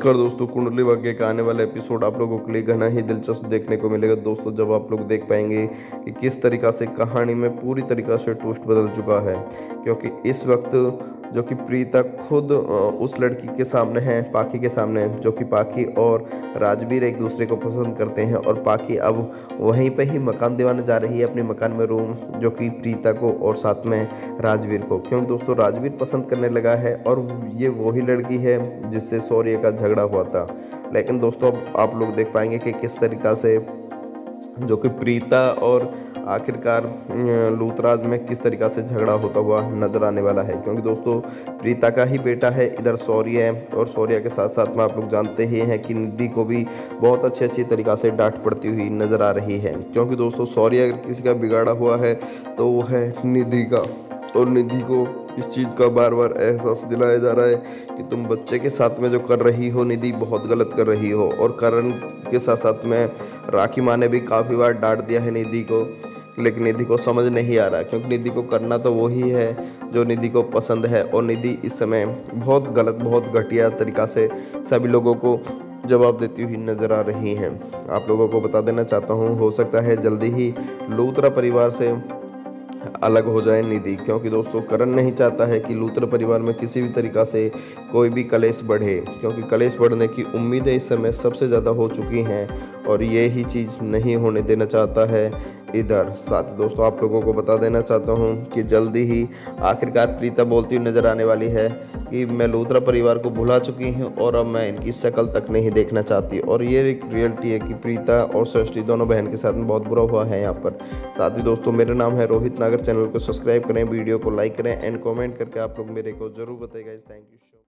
नमस्कार दोस्तों, कुंडली भाग्य का आने वाला एपिसोड आप लोगों के लिए घना ही दिलचस्प देखने को मिलेगा। दोस्तों, जब आप लोग देख पाएँगे कि किस तरीक़ा से कहानी में पूरी तरीक़ा से ट्विस्ट बदल चुका है, क्योंकि इस वक्त जो कि प्रीता खुद उस लड़की के सामने है, पाखी के सामने जो कि पाखी और राजवीर एक दूसरे को पसंद करते हैं और पाखी अब वहीं पे ही मकान दिवाने जा रही है अपने मकान में रूम, जो कि प्रीता को और साथ में राजवीर को। क्योंकि दोस्तों? राजवीर पसंद करने लगा है और ये वही लड़की है जिससे सौर्य का झगड़ा हुआ था। लेकिन दोस्तों, अब आप लोग देख पाएँगे कि किस तरीक़ा से जो कि प्रीता और आखिरकार लूतराज में किस तरीक़ा से झगड़ा होता हुआ नज़र आने वाला है? क्योंकि दोस्तों, प्रीता का ही बेटा है, इधर सौर्य है, और सौर्य के साथ साथ में आप लोग जानते ही हैं कि निधि को भी बहुत अच्छे अच्छी तरीक़ा से डांट पड़ती हुई नज़र आ रही है। क्योंकि दोस्तों सौर्य अगर किसी का बिगाड़ा हुआ है तो वो है निधि का। और निधि को इस चीज़ का बार बार एहसास दिलाया जा रहा है कि तुम बच्चे के साथ में जो कर रही हो, निधि बहुत गलत कर रही हो। और करण के साथ साथ में राखी माँ ने भी काफ़ी बार डांट दिया है निधि को। लेकिन निधि को समझ नहीं आ रहा, क्योंकि निधि को करना तो वही है जो निधि को पसंद है। और निधि इस समय बहुत गलत, बहुत घटिया तरीक़ा से सभी लोगों को जवाब देती हुई नज़र आ रही हैं। आप लोगों को बता देना चाहता हूँ, हो सकता है जल्दी ही लूतरा परिवार से अलग हो जाए निधि, क्योंकि दोस्तों करण नहीं चाहता है कि लूथर परिवार में किसी भी तरीक़ा से कोई भी कलेश बढ़े, क्योंकि कलेश बढ़ने की उम्मीदें इस समय सबसे ज़्यादा हो चुकी हैं। और ये ही चीज़ नहीं होने देना चाहता है इधर। साथ ही दोस्तों, आप लोगों को बता देना चाहता हूँ कि जल्दी ही आखिरकार प्रीता बोलती हुई नज़र आने वाली है कि मैं लूथरा परिवार को भुला चुकी हूँ और अब मैं इनकी शक्ल तक नहीं देखना चाहती। और ये एक रियलिटी है कि प्रीता और सृष्टि दोनों बहन के साथ में बहुत बुरा हुआ है यहाँ पर। साथ ही दोस्तों, मेरा नाम है रोहित। नागर चैनल को सब्सक्राइब करें, वीडियो को लाइक करें एंड कॉमेंट करके आप लोग मेरे को ज़रूर बताएगा इस थैंक यू